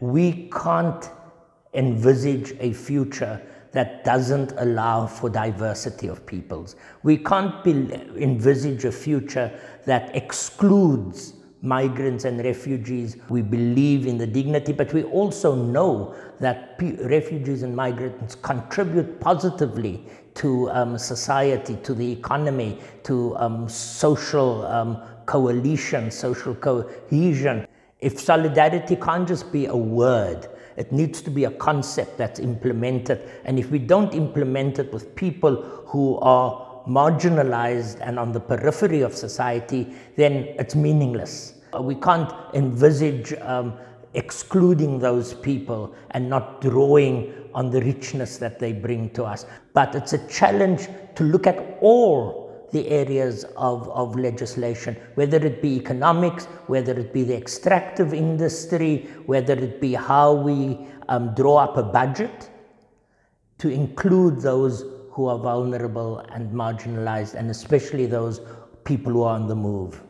we can't envisage a future that doesn't allow for diversity of peoples. We can't envisage a future that excludes migrants and refugees. We believe in the dignity, but we also know that refugees and migrants contribute positively to um, society, to the economy, to um, social um, coalition, social cohesion. If solidarity can't just be a word, it needs to be a concept that's implemented. And if we don't implement it with people who are marginalized and on the periphery of society, then it's meaningless. We can't envisage um, excluding those people and not drawing on the richness that they bring to us. But it's a challenge to look at all the areas of, of legislation, whether it be economics, whether it be the extractive industry, whether it be how we um, draw up a budget to include those who are vulnerable and marginalized, and especially those people who are on the move.